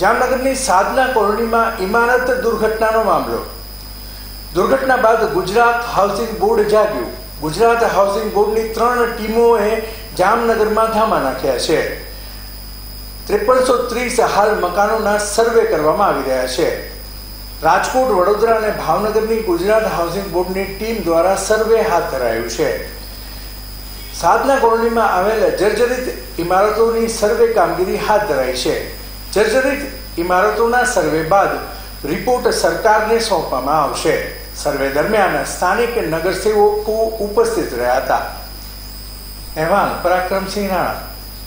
જામનગરની સાધના કોલોનીમાં ઇમારત દુર્ઘટનાનો મામલો. દુર્ઘટના બાદ ગુજરાત હાઉસિંગ બોર્ડ જાગ્યું. ગુજરાત હાઉસિંગ બોર્ડની ત્રણ ટીમોએ જામનગરમાં ધામા નાખ્યા છે. ત્રેપનસો ત્રીસ હાલ મકાનોના સર્વે કરવામાં આવી રહ્યા છે. રાજકોટ, વડોદરા અને ભાવનગરની ગુજરાત હાઉસિંગ બોર્ડની ટીમ દ્વારા સર્વે હાથ ધરાયું છે. સાધના કોલોનીમાં આવેલ જર્જરિત ઇમારતોની સર્વે કામગીરી હાથ ધરાઈ છે. જર્જરિત ઇમારતોના સર્વે બાદ રિપોર્ટ સરકારને સોંપવામાં આવશે. સર્વે દરમિયાન સ્થાનિક નગરસેવકો ઉપસ્થિત રહ્યા હતા. અહેવાલ પરાક્રમસિંહ રાણા.